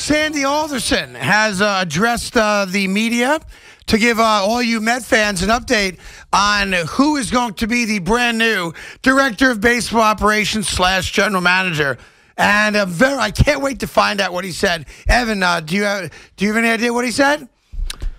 Sandy Alderson has uh, addressed uh, the media to give uh, all you Met fans an update on who is going to be the brand new director of baseball operations slash general manager. And uh, very, I can't wait to find out what he said. Evan, uh, do you have do you have any idea what he said?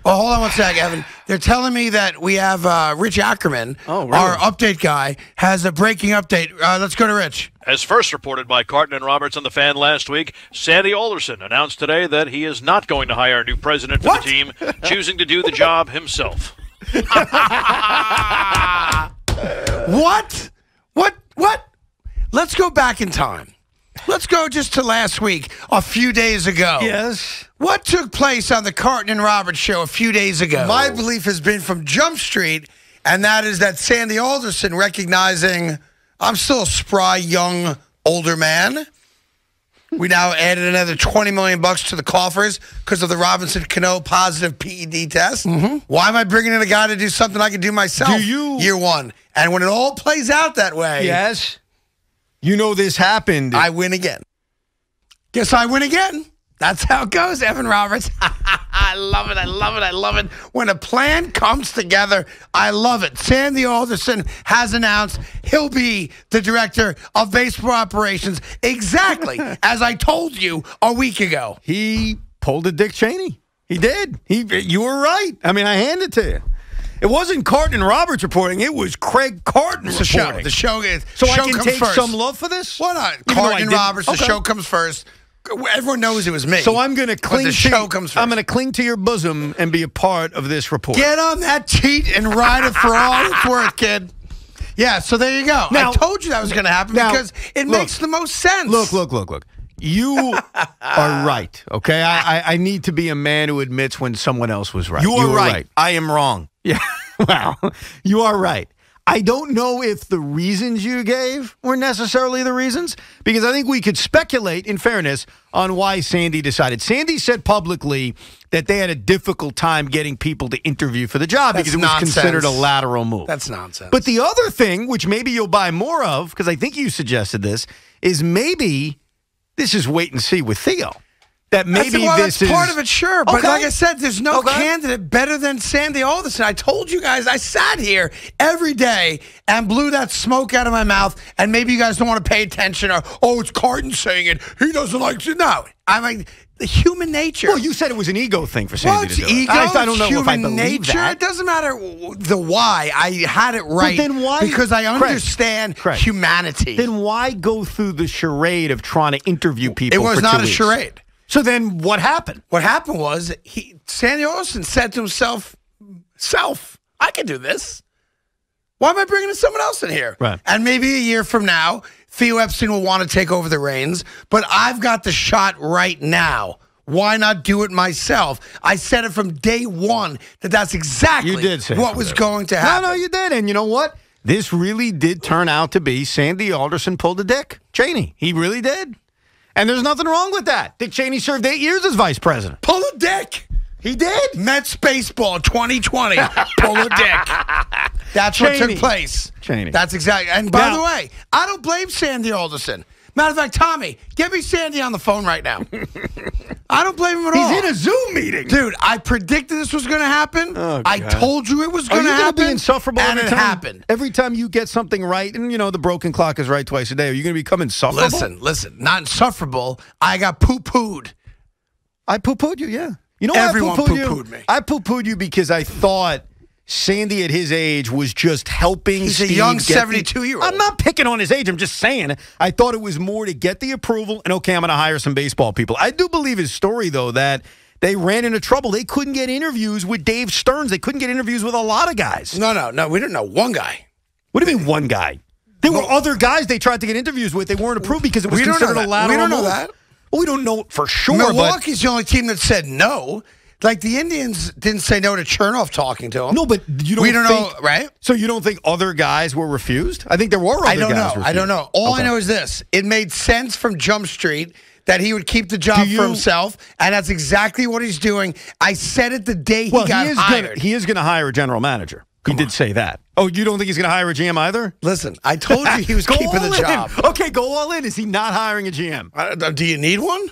Oh, hold on one sec, Evan. They're telling me that we have uh, Rich Ackerman, Oh, really? our update guy, has a breaking update. Uh, let's go to Rich. As first reported by Carton and Roberts on the fan last week, Sandy Alderson announced today that he is not going to hire a new president for What? the team, choosing to do the job himself. What? What? What? Let's go back in time. Let's go just to last week, a few days ago. Yes. What took place on the Carton and Roberts show a few days ago? My belief has been from Jump Street, and that is that Sandy Alderson recognizing I'm still a spry, young, older man. We now added another 20 million bucks to the coffers because of the Robinson Cano positive PED test. Mm-hmm. Why am I bringing in a guy to do something I can do myself? Do you- Year one. And when it all plays out that way, Yes. You know this happened. I win again. Guess I win again. That's how it goes, Evan Roberts. I love it. I love it. I love it. When a plan comes together, I love it. Sandy Alderson has announced he'll be the director of baseball operations exactly as I told you a week ago. he pulled a Dick Cheney. He did. He. You were right. I mean, I hand it to you. It wasn't Carton and Roberts reporting. It was Craig Carton It's the show. reporting. The show is so show I can comes take first. some love for this. Why not? Even though I Carton didn't- Roberts, the show comes first. Everyone knows it was me. So I'm going to cling the to show comes first. I'm going to cling to your bosom and be a part of this report. Get on that teat and ride it for all it's worth, kid. Yeah, so there you go. Now- I told you that was going to happen now, because it look. makes the most sense. Look, look, look, look. You are right. Okay, I, I I need to be a man who admits when someone else was right. You are were right. I am wrong. Yeah. Wow. You are right. I don't know if the reasons you gave were necessarily the reasons because I think we could speculate, in fairness, on why Sandy decided. Sandy said publicly that they had a difficult time getting people to interview for the job That's because it was considered a lateral move. That's nonsense. But the other thing, which maybe you'll buy more of, because I think you suggested this, is maybe this is wait and see with Theo. That maybe well, this that's is part of it, sure. But Okay. like I said, there's no Okay. candidate better than Sandy Alderson. I told you guys, I sat here every day and blew that smoke out of my mouth. And maybe you guys don't want to pay attention or, oh, it's Carton saying it. He doesn't like it. No, I'm like, the human nature. Well, you said it was an ego thing for Sandy Well, it's to do it. ego. I, I don't it's know human if I believe nature. that. It doesn't matter the why. I had it right. But then why- Because I understand Craig, humanity. Then why go through the charade of trying to interview people? it was not a weeks? charade. So then what happened? What happened was he Sandy Olsen said to himself, "Self, I can do this. Why am I bringing someone else in here? Right. And maybe a year from now, Theo Epstein will want to take over the reins, but I've got the shot right now." Why not do it myself? I said it from day one that that's exactly You did say what was going to happen. No, no, you did. And you know what? This really did turn out to be Sandy Alderson pulled a dick. Cheney. He really did. And there's nothing wrong with that. Dick Cheney served eight years as vice president. Pull a dick. He did. Mets baseball 2020. Pull a dick. That's what took place. Cheney. That's exactly. And by Now- the way, I don't blame Sandy Alderson. Matter of fact, Tommy, get me Sandy on the phone right now. I don't blame him at all. He's in a Zoom meeting. Dude, I predicted this was going to happen. Oh, I told you it was Are going you to going to happen. be insufferable and every it time? happened. Every time you get something right, and you know the broken clock is right twice a day. Are you going to become insufferable? Listen, listen, not insufferable. I got poo pooed. I poo pooed you. Yeah, you know Everyone I poo pooed you. me. I poo pooed you because I thought Sandy at his age was just helping. He's a young the- 72-year-old. I'm not picking on his age. I'm just saying. I thought it was more to get the approval and okay, I'm going to hire some baseball people. I do believe his story though that. They ran into trouble. They couldn't get interviews with Dave Stearns. They couldn't get interviews with a lot of guys. No, no, no. We didn't know one guy. What do you mean one guy? There were other guys they tried to get interviews with. They weren't approved because it was We don't know considered a that. We don't know move. that. Well, we don't know for sure. Milwaukee's the only team that said no. Like the Indians didn't say no to Chernoff talking to him. no, but you don't. we don't think, know, right? So you don't think other guys were refused? I think there were. Other I don't know. Refused. I don't know. All Okay. I know is this: it made sense from Jump Street that he would keep the job Do for himself, and that's exactly what he's doing. I said it the day he Well, got he is hired. Gonna, he is going to hire a general manager. he did say that. Oh, you don't think he's going to hire a GM either? Listen, I told you he was keeping the in. job. Okay, go all in. Is he not hiring a GM? Uh, do you need one?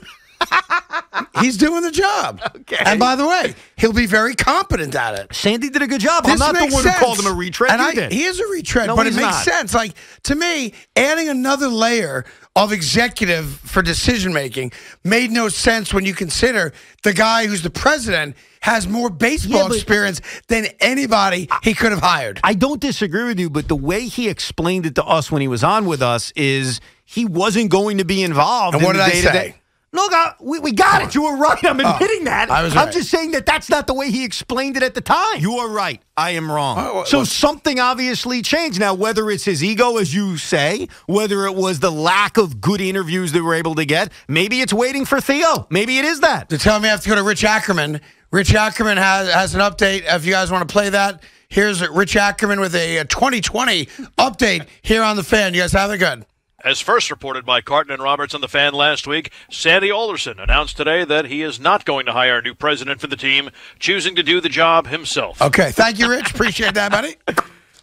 He's doing the job. Okay. And by the way, he'll be very competent at it. Sandy did a good job. I'm not the one sense. who called him a retread. And I, he is a retread, No, but it makes not. sense. Like to me, adding another layer of executive for decision making made no sense when you consider the guy who's the president has more baseball Yeah, but- experience than anybody he could have hired. I don't disagree with you, but the way he explained it to us when he was on with us is he wasn't going to be involved. And in what the did I say? Look, I, we, we got it. You were right. I'm admitting that. I was I'm just saying that that's not the way he explained it at the time. You are right. I am wrong. Oh, well, so well- something obviously changed. Now, whether it's his ego, as you say, whether it was the lack of good interviews that we're able to get, maybe it's waiting for Theo. Maybe it is that. to tell me I have to go to Rich Ackerman. Rich Ackerman has, has an update. If you guys want to play that, here's Rich Ackerman with a, uh 2020 update here on the fan. You guys have it good. As first reported by Carton and Roberts on the fan last week, Sandy Alderson announced today that he is not going to hire a new president for the team, choosing to do the job himself. Okay. Thank you, Rich. Appreciate that, buddy.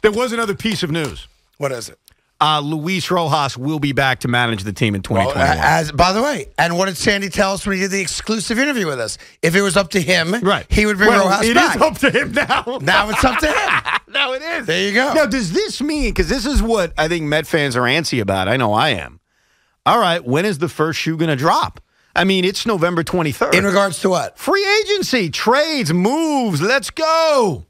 There was another piece of news. What is it? Uh, Luis Rojas will be back to manage the team in Well, 2021. as by the way, and what did Sandy tell us when he did the exclusive interview with us? If it was up to him, right. he would bring well, Rojas It back. is up to him now. now it's up to him. now it is. There you go. Now, does this mean, because this is what I think Met fans are antsy about. I know I am. All right, when is the first shoe going to drop? I mean, it's November 23rd. In regards to what? Free agency, trades, moves. Let's go.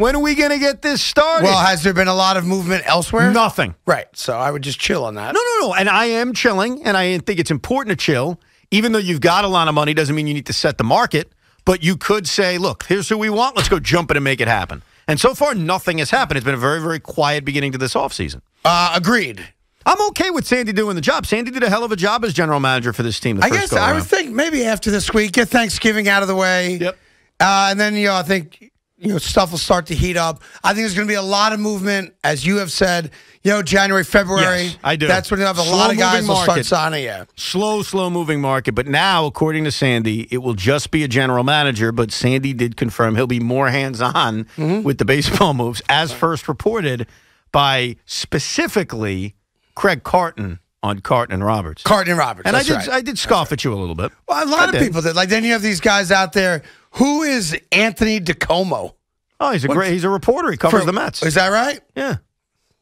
When are we going to get this started? Well, has there been a lot of movement elsewhere? nothing. Right. So I would just chill on that. No, no, no. And I am chilling, and I think it's important to chill. Even though you've got a lot of money, doesn't mean you need to set the market. But you could say, look, here's who we want. Let's go jump it and make it happen. And so far, nothing has happened. It's been a very, very quiet beginning to this offseason. Uh, agreed. I'm okay with Sandy doing the job. Sandy did a hell of a job as general manager for this team. The I guess I would think maybe after this week, get Thanksgiving out of the way. Yep. Uh, and then you know, I think you know stuff will start to heat up. I think there's going to be a lot of movement, as you have said. You know, January, February. Yes, I do. That's when you have a Slow lot of guys will start signing. Yeah. slow, slow moving market. But now, according to Sandy, it will just be a general manager. But Sandy did confirm he'll be more hands on Mm-hmm. with the baseball moves, as first reported by specifically Craig Carton on Carton and Roberts. Carton and Roberts. and I did, right. I did scoff at you a little bit. well, a lot I of did. people did. Like then you have these guys out there. Who is Anthony DiComo? Oh, he's a great. He's a reporter. He covers For- the Mets. Is that right? yeah.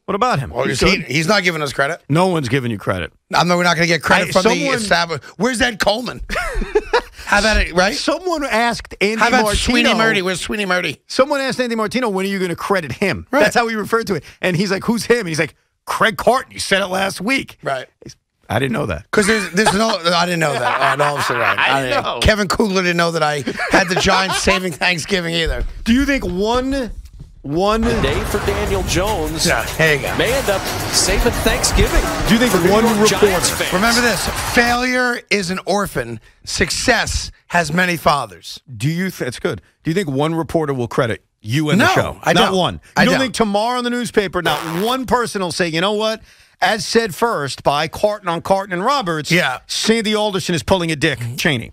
What about him? Or He's he, he's not giving us credit. no one's giving you credit. I know we're not going to get credit I- from the someone- established. Where's Ed Coleman? How about it? Right? Someone asked Andy How about Martino. Sweeny Murti? Where's Sweeny Murti? Someone asked Andy Martino, when are you going to credit him? Right. That's how he referred to it. And he's like, who's him? And he's like, Craig Carton. You said it last week. Right. I didn't know that. Because there's, there's no, I didn't know that. Oh, no, I'm sorry. Right. I didn't- know. Kevin Kugler didn't know that I had the Giants saving Thanksgiving either. Do you think one, one, do Day for Daniel Jones Yeah, here you go. may end up saving Thanksgiving. Do you think for one York reporter? Remember this failure is an orphan, success has many fathers. Do you? Th- that's good. Do you think one reporter will credit you and the show? I not don't. one. You I don't, don't. think tomorrow in the newspaper, not one person will say, you know what? As said first by Carton on Carton and Roberts, Yeah. Sandy Alderson is pulling a Dick mm-hmm. Cheney.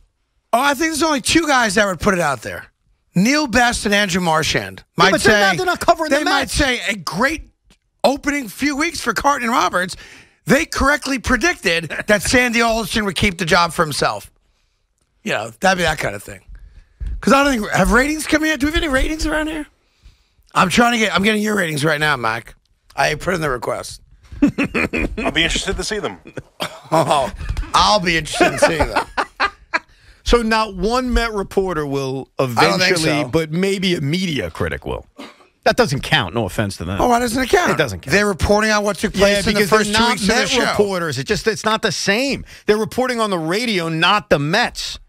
Oh, I think there's only two guys that would put it out there Neil Best and Andrew Marchand. Might but say, they're not- they're not covering the They might say a great opening few weeks for Carton and Roberts. They correctly predicted that Sandy Alderson would keep the job for himself. You know, that'd be that kind of thing. Because I don't think have ratings come yet. Do we have any ratings around here? I'm trying to get. I'm getting your ratings right now, Mac. I put in the request. I'll be interested to see them. Oh, I'll be interested in seeing them. So not one Met reporter will eventually, so. but maybe a media critic will. That doesn't count. No offense to them. Oh, why doesn't it count? It doesn't count. They're reporting on what took place yeah, in the first they're two not weeks of the Met show. reporters. It just it's not the same. They're reporting on the radio, not the Mets.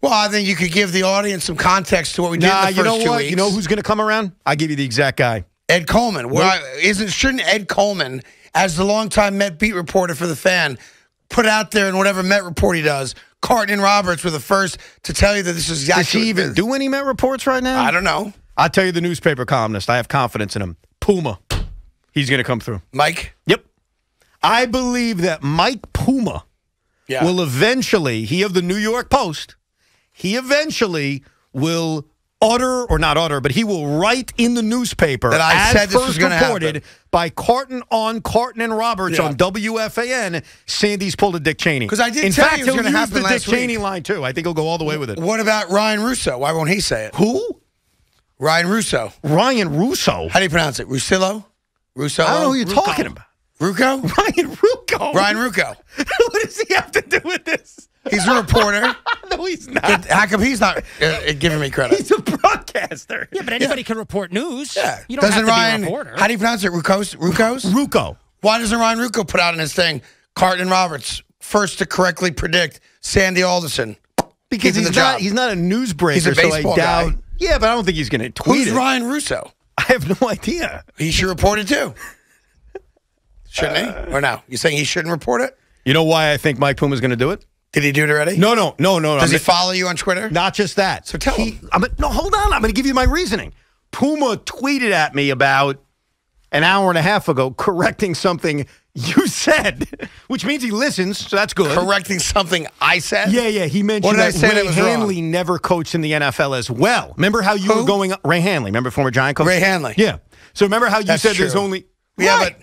Well, I think you could give the audience some context to what we did Nah, in the you know two what? weeks. You know who's going to come around? I give you the exact guy. Ed Coleman. Why isn't shouldn't Ed Coleman, as the longtime Met beat reporter for the fan, put out there in whatever Met report he does? Carton and Roberts were the first to tell you that this is Does he even do any Met reports right now? I don't know, I'll tell you the newspaper columnist. I have confidence in him. Puma. He's going to come through. Mike. Yep. I believe that Mike Puma Yeah. will eventually, he of the New York Post, he eventually will utter or not utter, but he will write in the newspaper That I said this was gonna reported happen. by Carton on Carton and Roberts Yeah. on WFAN. Sandy's pulled a Dick Cheney 'Cause I did In tell you fact, it was he'll use the Dick last week. Cheney line too. I think he'll go all the way with it. What about Ryan Russo? Why won't he say it? Who? Ryan Russo. Ryan Russo. How do you pronounce it? Russillo? Russo? I don't know who you're talking about. Ruocco? Ryan Ruocco. Ryan Ruocco. what does he have to do with this? He's a reporter. No, he's not. How come he's not uh, giving me credit? He's a broadcaster. Yeah, but anybody can report news. Yeah. You don't doesn't have to Ryan? be a reporter. How do you pronounce it? Rucos? Rucos? Ruocco. Why doesn't Ryan Ruocco put out in his thing? Carton and Roberts first to correctly predict Sandy Alderson. Because Given he's not job. he's not a newsbreaker, He's a so I baseball doubt. guy. Yeah, but I don't think he's going to tweet Who's it. Ryan Russo? I have no idea. He should report it too. Shouldn't he? Or no? You saying he shouldn't report it? You know why I think Mike Puma's going to do it? Did he do it already? No, no, no, no. Does I'm he follow you on Twitter? Not just that. So tell He- him. I'm, no, hold on. I'm going to give you my reasoning. Puma tweeted at me about an hour and a half ago correcting something you said, which means he listens, so that's good. Correcting something I said? Yeah, yeah. He mentioned What did I that say Ray that was wrong? Handley never coached in the NFL as well. Remember how you Who? were going Ray Handley? Remember former Giant coach Ray Handley. Yeah. So remember how you That's said there's true. only Yeah, Right.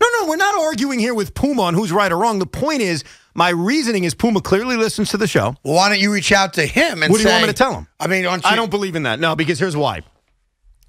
No, no, we're not arguing here with Puma on who's right or wrong. The point is, my reasoning is Puma clearly listens to the show. Well, why don't you reach out to him and say What do you say, want me to tell him? I mean, aren't I don't believe in that. No, because here's why.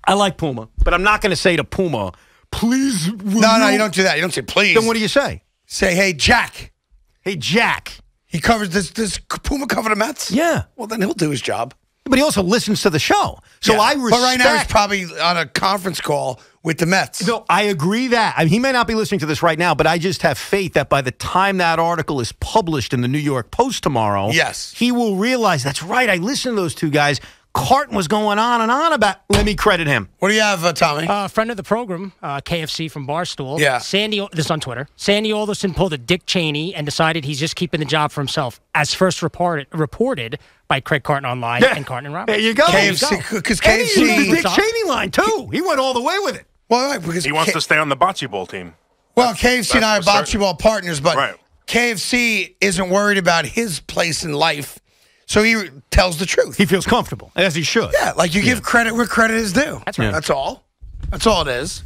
I like Puma, but I'm not going to say to Puma, please. No, no, you don't do that. You don't say please. Then what do you say? say, hey, Jack. Hey, Jack. He covers this. This Puma cover the Mets. Yeah. Well, then he'll do his job. But he also listens to the show. So Yeah. I respect. But right now he's probably on a conference call with the Mets. No, I agree that. I mean, he may not be listening to this right now, but I just have faith that by the time that article is published in the New York Post tomorrow, Yes. he will realize that's right. I listened to those two guys. Carton was going on and on about. Let me credit him. What do you have, uh, Tommy? Uh, friend of the program, uh, KFC from Barstool. Yeah. Sandy, this is on Twitter. Sandy Alderson pulled a Dick Cheney and decided he's just keeping the job for himself, as first reported reported by Craig Carton Online and Carton and Roberts. There you go. KFC, because And he used the Dick Cheney line too. He went all the way with it. Well, right, because He wants K- to stay on the bocce ball team. Well, KFC and I are that's bocce certain. ball partners, but Right. KFC isn't worried about his place in life, so he tells the truth. He feels comfortable, as he should. yeah, like you give credit where credit is due. That's right. That's all. That's all it is.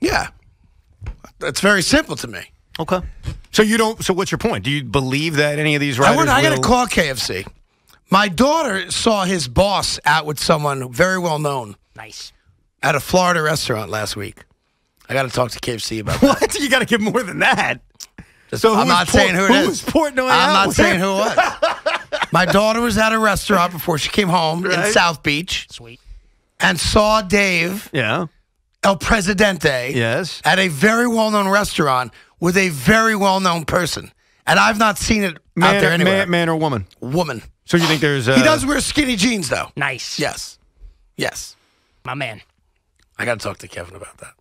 Yeah, that's very simple to me. Okay. So you don't. So what's your point? Do you believe that any of these I, writers? wonder, I got to call KFC. My daughter saw his boss out with someone very well known Nice. At a Florida restaurant last week. I got to talk to KFC about that. What? You got to give more than that. So I'm not is saying who it is. who is. is Portnoy I'm not with? saying who it was. My daughter was at a restaurant before she came home in South Beach Sweet. and saw Dave Yeah. El Presidente Yes. at a very well-known restaurant with a very well-known person. And I've not seen it Man, out there or- anywhere. man, man or woman. Woman. So you think there's? Uh, He does wear skinny jeans though. Nice. Yes. Yes. My man. I got to talk to Kevin about that.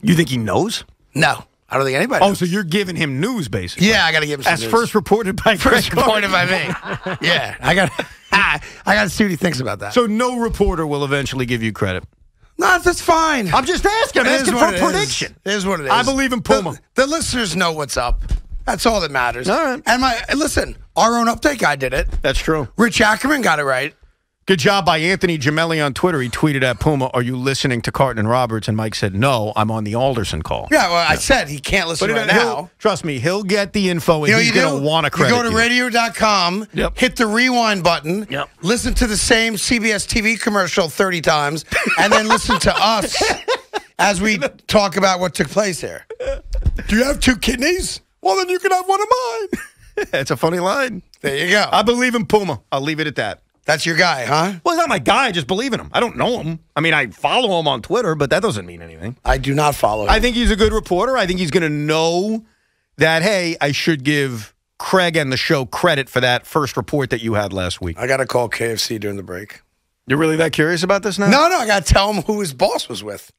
You think he knows? No, I don't think anybody. Oh, knows. so you're giving him news, basically. yeah, I got to give him some As news. first reported by first Greg reported by me. yeah, I got. I got to see what he thinks about that. So no reporter will eventually give you credit. no, that's fine. I'm just asking. I'm asking for a is. prediction. It is what it is. I believe in Puma. The, the listeners know what's up. That's all that matters. All right. And my listen, our own update guy did it. That's true. Rich Ackerman got it right. Good job by Anthony Gemelli on Twitter. He tweeted at Puma, "Are you listening to Carton and Roberts?" And Mike said, "No, I'm on the Alderson call." Yeah, well, I said he can't listen But right now. trust me, he'll get the info, and You know he's going to want to credit You go to radio.com, Yep. hit the rewind button, Yep. listen to the same CBS TV commercial 30 times, and then listen to us as we talk about what took place here. Do you have two kidneys? Well, then you can have one of mine. It's a funny line. There you go. I believe in Puma. I'll leave it at that. That's your guy, huh? Well, he's not my guy. I just believe in him. I don't know him. I mean, I follow him on Twitter, but that doesn't mean anything. I do not follow him. I think he's a good reporter. I think he's going to know that, hey, I should give Craig and the show credit for that first report that you had last week. I got to call KFC during the break. You're really that curious about this now? No, no, I got to tell him who his boss was with.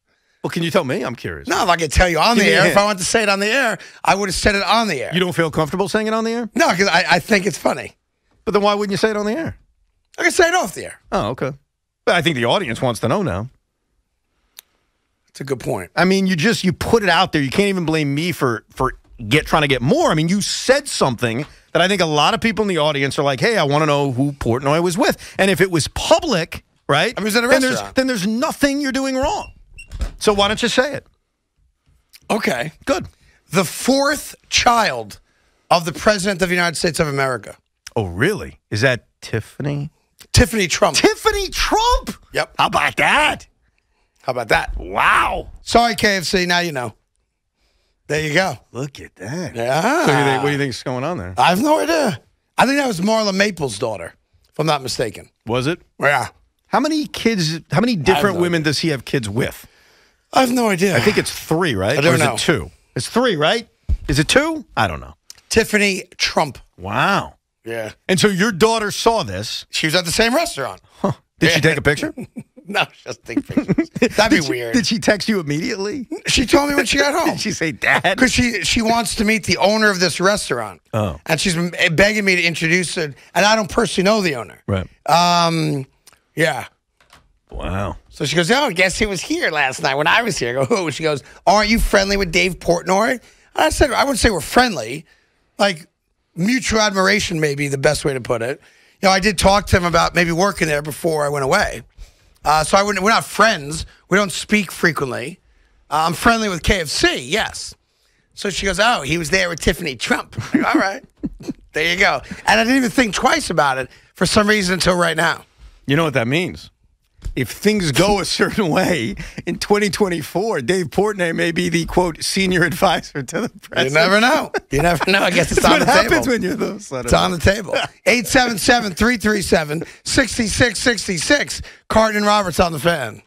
Well, can you tell me? I'm curious. No, if I could tell you on Give the air, if I wanted to say it on the air, I would have said it on the air. You don't feel comfortable saying it on the air? no, because I, I think it's funny. But then why wouldn't you say it on the air? I can say it off the air. Oh, okay. But I think the audience wants to know now. That's a good point. I mean, you just you put it out there. You can't even blame me for for get trying to get more. I mean, you said something that I think a lot of people in the audience are like, "Hey, I want to know who Portnoy was with." And if it was public, right? I was at a then there's, restaurant. then there's nothing you're doing wrong. So why don't you say it? Okay. Good. The fourth child of the President of the United States of America, Oh, really? Is that Tiffany? Tiffany Trump. Tiffany Trump? Yep. How about that? How about that? Wow. Sorry, KFC. Now you know. There you go. Look at that. Yeah. What do you think, what do you think's going on there? I have no idea. I think that was Marla Maples' daughter, if I'm not mistaken. Was it? Yeah. How many kids, how many different no women does he have kids with? I have no idea. I think it's three, right? I don't or is know. it two? It's three, right? Is it two? I don't know. Tiffany Trump. Wow. Yeah. And so your daughter saw this. She was at the same restaurant. Did she take a picture? No, she just take pictures. That'd be she- weird. Did she text you immediately? she told me when she got home. Did she say, Dad? Because she she wants to meet the owner of this restaurant. Oh. And she's begging me to introduce her. And I don't personally know the owner. Right. Um, yeah. Wow. So she goes, Oh, I guess he was here last night when I was here? I go, Who? She goes, Aren't you friendly with Dave Portnoy? And I said, I wouldn't say we're friendly. Like mutual admiration may be the best way to put it. You know, I did talk to him about maybe working there before I went away. Uh, so I wouldn't, we're not friends. We don't speak frequently. Uh, I'm friendly with KFC, yes. So she goes, Oh, he was there with Tiffany Trump. All right. there you go. And I didn't even think twice about it for some reason until right now. You know what that means? If things go a certain way in 2024, Dave Portnoy may be the quote senior advisor to the president. You never know. You never know. I guess it's That's on what the happens table. when you're those. It's on the table. 877 337 6666. Carton and Roberts on the fan.